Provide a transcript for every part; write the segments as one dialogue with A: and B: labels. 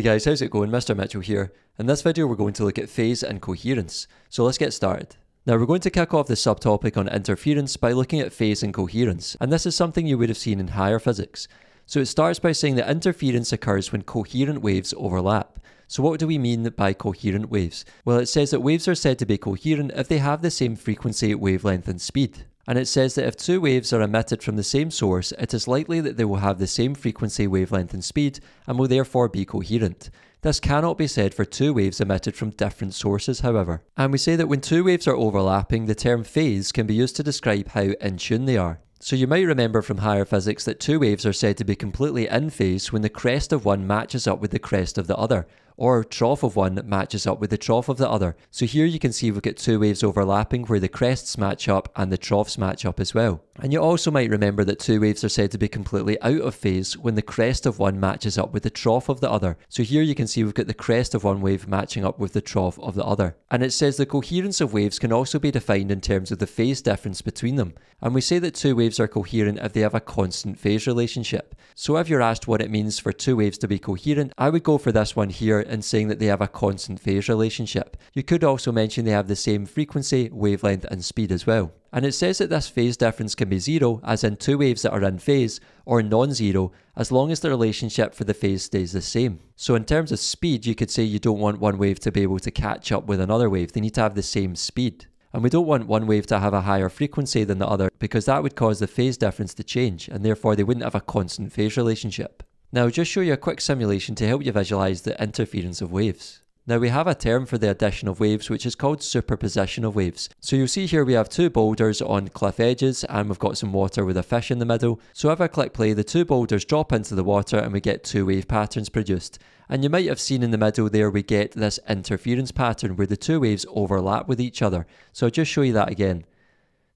A: Hey guys, how's it going? Mr. Mitchell here. In this video we're going to look at phase and coherence. So let's get started. Now we're going to kick off the subtopic on interference by looking at phase and coherence, and this is something you would have seen in higher physics. So it starts by saying that interference occurs when coherent waves overlap. So what do we mean by coherent waves? Well, it says that waves are said to be coherent if they have the same frequency, wavelength and speed. And it says that if two waves are emitted from the same source, it is likely that they will have the same frequency, wavelength and speed and will therefore be coherent. This cannot be said for two waves emitted from different sources, however. And we say that when two waves are overlapping, the term phase can be used to describe how in tune they are. So you might remember from higher physics that two waves are said to be completely in phase when the crest of one matches up with the crest of the other, or trough of one matches up with the trough of the other. So here you can see we've got two waves overlapping where the crests match up and the troughs match up as well. And you also might remember that two waves are said to be completely out of phase when the crest of one matches up with the trough of the other. So here you can see we've got the crest of one wave matching up with the trough of the other. And it says the coherence of waves can also be defined in terms of the phase difference between them. And we say that two waves are coherent if they have a constant phase relationship. So if you're asked what it means for two waves to be coherent, I would go for this one here and saying that they have a constant phase relationship. You could also mention they have the same frequency, wavelength, and speed as well. And it says that this phase difference can be zero, as in two waves that are in phase, or non zero, as long as the relationship for the phase stays the same. So, in terms of speed, you could say you don't want one wave to be able to catch up with another wave, they need to have the same speed. And we don't want one wave to have a higher frequency than the other because that would cause the phase difference to change and therefore they wouldn't have a constant phase relationship. Now I'll just show you a quick simulation to help you visualize the interference of waves. Now we have a term for the addition of waves which is called superposition of waves. So you'll see here we have two boulders on cliff edges and we've got some water with a fish in the middle. So if I click play the two boulders drop into the water and we get two wave patterns produced. And you might have seen in the middle there we get this interference pattern where the two waves overlap with each other. So I'll just show you that again.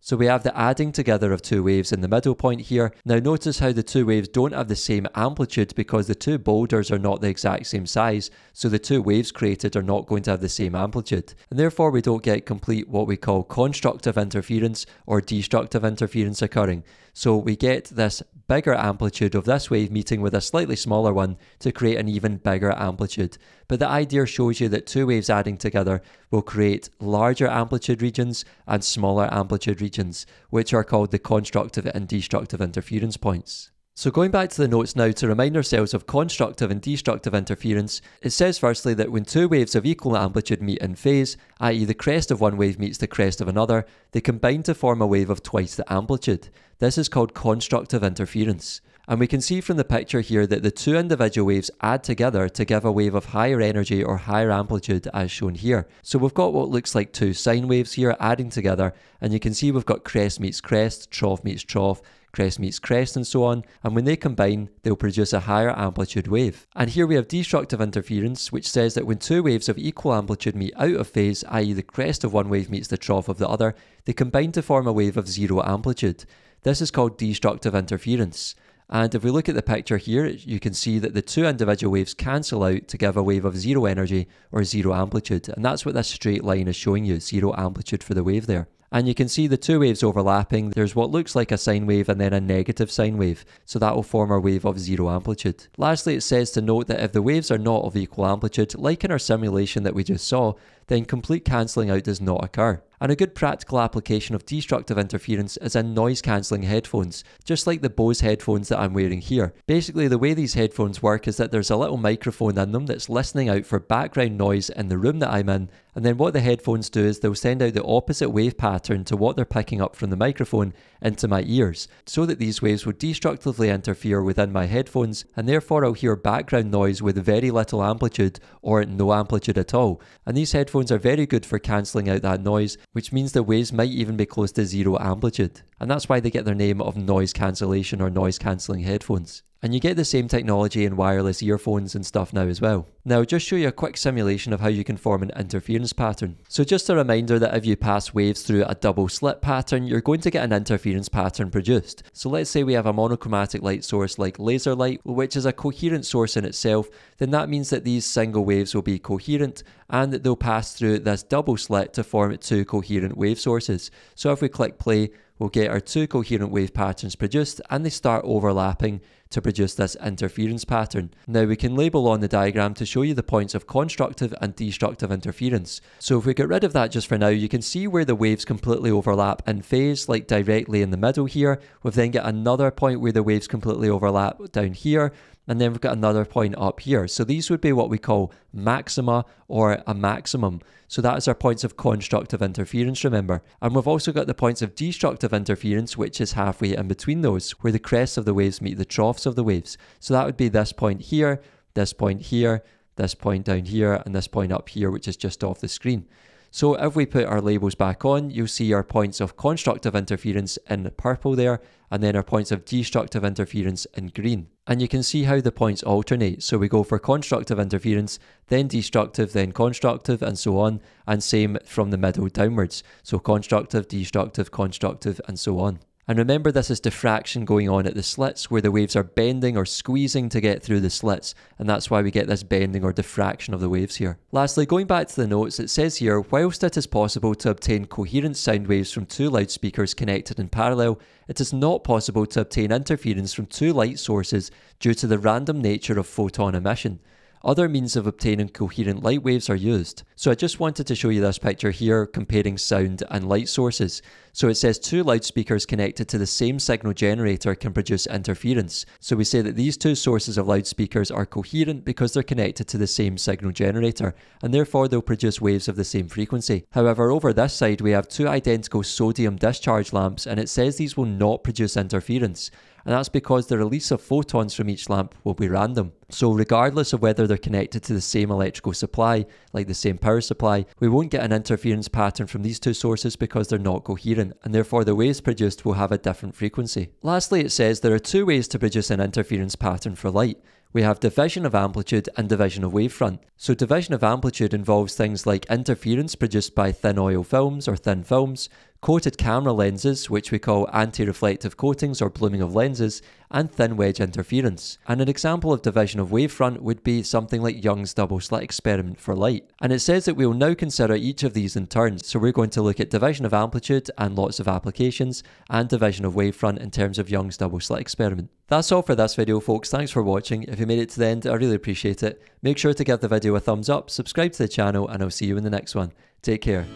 A: So we have the adding together of two waves in the middle point here. Now notice how the two waves don't have the same amplitude because the two boulders are not the exact same size, so the two waves created are not going to have the same amplitude. And therefore we don't get complete what we call constructive interference or destructive interference occurring. So we get this bigger amplitude of this wave meeting with a slightly smaller one to create an even bigger amplitude. But the idea shows you that two waves adding together will create larger amplitude regions and smaller amplitude regions, which are called the constructive and destructive interference points. So going back to the notes now to remind ourselves of constructive and destructive interference, it says firstly that when two waves of equal amplitude meet in phase, i.e. the crest of one wave meets the crest of another, they combine to form a wave of twice the amplitude. This is called constructive interference. And we can see from the picture here that the two individual waves add together to give a wave of higher energy or higher amplitude as shown here. So we've got what looks like two sine waves here adding together and you can see we've got crest meets crest, trough meets trough, crest meets crest and so on, and when they combine, they'll produce a higher amplitude wave. And here we have destructive interference, which says that when two waves of equal amplitude meet out of phase, i.e. the crest of one wave meets the trough of the other, they combine to form a wave of zero amplitude. This is called destructive interference. And if we look at the picture here, you can see that the two individual waves cancel out to give a wave of zero energy or zero amplitude. And that's what this straight line is showing you, zero amplitude for the wave there. And you can see the two waves overlapping. There's what looks like a sine wave and then a negative sine wave. So that will form our wave of zero amplitude. Lastly, it says to note that if the waves are not of equal amplitude, like in our simulation that we just saw, then complete cancelling out does not occur. And a good practical application of destructive interference is in noise cancelling headphones, just like the Bose headphones that I'm wearing here. Basically, the way these headphones work is that there's a little microphone in them that's listening out for background noise in the room that I'm in, and then what the headphones do is they'll send out the opposite wave pattern to what they're picking up from the microphone into my ears, so that these waves would destructively interfere within my headphones, and therefore I'll hear background noise with very little amplitude or no amplitude at all. And these headphones are very good for cancelling out that noise which means the waves might even be close to zero amplitude. And that's why they get their name of noise cancellation or noise cancelling headphones. And you get the same technology in wireless earphones and stuff now as well. Now I'll just show you a quick simulation of how you can form an interference pattern. So just a reminder that if you pass waves through a double slit pattern, you're going to get an interference pattern produced. So let's say we have a monochromatic light source like laser light, which is a coherent source in itself, then that means that these single waves will be coherent and that they'll pass through this double slit to form two coherent wave sources. So if we click play, we'll get our two coherent wave patterns produced and they start overlapping to produce this interference pattern. Now we can label on the diagram to show you the points of constructive and destructive interference. So if we get rid of that just for now, you can see where the waves completely overlap in phase, like directly in the middle here. We've then got another point where the waves completely overlap down here, and then we've got another point up here. So these would be what we call maxima or a maximum. So that is our points of constructive interference, remember. And we've also got the points of destructive interference, which is halfway in between those, where the crests of the waves meet the troughs of the waves. So that would be this point here, this point here, this point down here, and this point up here, which is just off the screen. So if we put our labels back on, you'll see our points of constructive interference in purple there, and then our points of destructive interference in green. And you can see how the points alternate. So we go for constructive interference, then destructive, then constructive, and so on, and same from the middle downwards. So constructive, destructive, constructive, and so on. And remember this is diffraction going on at the slits where the waves are bending or squeezing to get through the slits and that's why we get this bending or diffraction of the waves here. Lastly, going back to the notes, it says here, whilst it is possible to obtain coherent sound waves from two loudspeakers connected in parallel, it is not possible to obtain interference from two light sources due to the random nature of photon emission. Other means of obtaining coherent light waves are used. So I just wanted to show you this picture here comparing sound and light sources. So it says two loudspeakers connected to the same signal generator can produce interference. So we say that these two sources of loudspeakers are coherent because they're connected to the same signal generator, and therefore they'll produce waves of the same frequency. However, over this side we have two identical sodium discharge lamps and it says these will not produce interference and that's because the release of photons from each lamp will be random. So regardless of whether they're connected to the same electrical supply, like the same power supply, we won't get an interference pattern from these two sources because they're not coherent, and therefore the waves produced will have a different frequency. Lastly, it says there are two ways to produce an interference pattern for light. We have division of amplitude and division of wavefront. So division of amplitude involves things like interference produced by thin oil films or thin films, coated camera lenses, which we call anti-reflective coatings or blooming of lenses, and thin wedge interference. And an example of division of wavefront would be something like Young's double slit experiment for light. And it says that we will now consider each of these in turn. So we're going to look at division of amplitude and lots of applications, and division of wavefront in terms of Young's double slit experiment. That's all for this video folks, thanks for watching. If you made it to the end, I really appreciate it. Make sure to give the video a thumbs up, subscribe to the channel, and I'll see you in the next one. Take care.